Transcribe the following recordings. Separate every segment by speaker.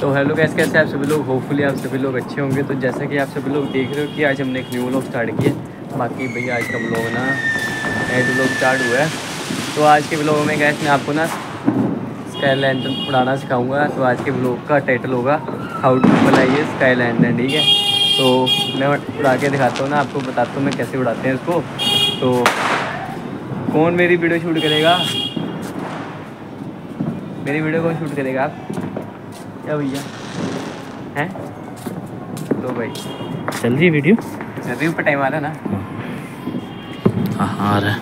Speaker 1: तो hello guys कैसे आप सभी लोग? होपफुली आप सभी लोग अच्छे होंगे। तो जैसा कि आप सभी लोग देख रहे हो कि आज हमने एक न्यू व्लॉग स्टार्ट किया बाकी भैया, आज का व्लॉग ना नए व्लॉग स्टार्ट हुआ है। तो आज के व्लॉग में गैस मैं आपको ना स्काई लैंटन उड़ाना सिखाऊँगा। तो आज के व्लॉग का टाइटल होगा हाउ टू बनाइए स्काई लैंटन ठीक है? तो मैं उड़ा के दिखाता हूँ ना, आपको बताता हूँ मैं कैसे उड़ाते हैं इसको। तो कौन मेरी वीडियो शूट करेगा? मेरी वीडियो कौन शूट करेगा आप? क्या भैया? हैं? तो भाई।
Speaker 2: चल रही वीडियो
Speaker 1: चल रही ऊपर टाइम आ रहा है ना?
Speaker 2: हाँ आ रहा है।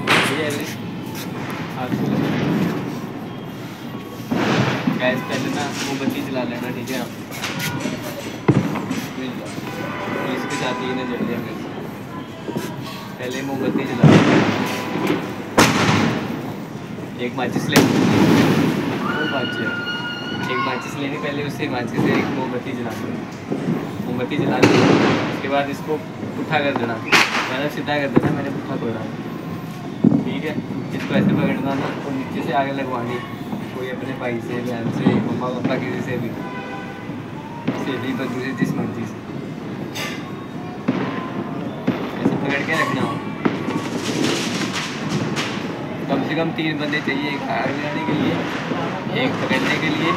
Speaker 1: गैस पहले ना मोमबत्ती जला लेना ठीक है? आप इसके साथ ही ना जल जाए पहले मोमबत्ती जला एक माचिस ले माचिस एक माचिस लेने पहले उससे माचिस से एक मोमबत्ती जला मोमबत्ती जला दी उसके बाद इसको पुट्ठा कर देना। मैंने सीधा कर देना, मैंने पुट्ठा खोला। ठीक है, इसको ऐसे पकड़ना ना और नीचे से आगे लगवानी। कोई अपने भाई से, बहन से मम्मा पापा किसी से भी से जिस मर्ज़ी से। कम से कम तीन बंदे चाहिए, एक आग लगाने के लिए, एक पकड़ने के लिए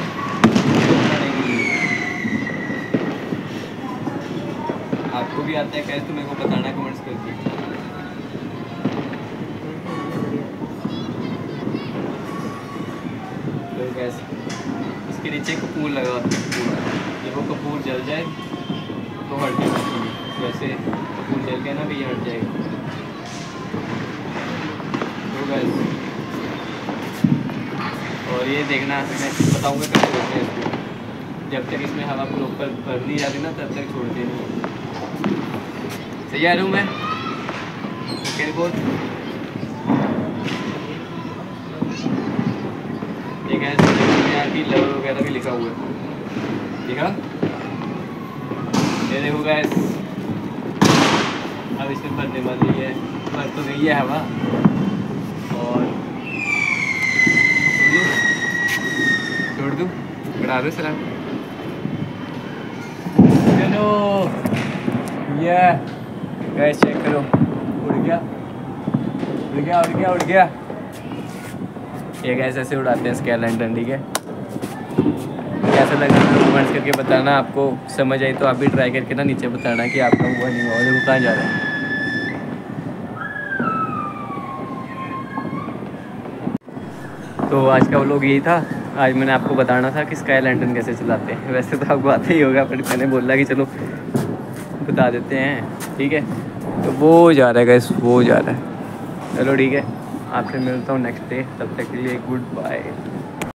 Speaker 1: आपको भी आता है कैसे तो मेरे को बताना कमेंट्स करके। तो कैसे इसके नीचे कपूर लगा जब वो कपूर जल जाए तो हट जाएगी जैसे कपूर जल गया ना भी हट जाएगा। गैस और ये देखना, मैं बताऊँगा कब छोड़ते हैं इसको। जब तक इसमें हवा प्रॉपर भर नहीं जाती ना, तब तक छोड़ते नहीं। रहा हूँ मैं। ओके रिपोर्ट ठीक है यहाँ की लेवल वगैरह भी लिखा हुआ है। ठीक है? ये देखो गैस अब इसमें भरने वाली है। भर तो गई है हवा। और छोड़ दूँ बढ़ा दो सलाम चलो। ये गैस चेक करो। उड़ गया। उड़ गया उड़ गया उड़ गया। ये गैस ऐसे उड़ाते हैं स्केल लैंडन ठीक है? कैसा लगा कमेंट्स करके बताना? आपको समझ आई तो आप भी ट्राई करके ना नीचे बताना कि आपका हुआ नहीं हुआ वो कहाँ जा रहा है। तो आज का व्लॉग यही था। आज मैंने आपको बताना था कि स्काई लैंडन कैसे चलाते हैं। वैसे तो आपको आता ही होगा, पर मैंने बोला कि चलो बता देते हैं, ठीक है? तो वो जा रहा है गैस वो जा रहा है। चलो, ठीक है? आपसे मिलता हूँ नेक्स्ट डे तब तक के लिए गुड बाय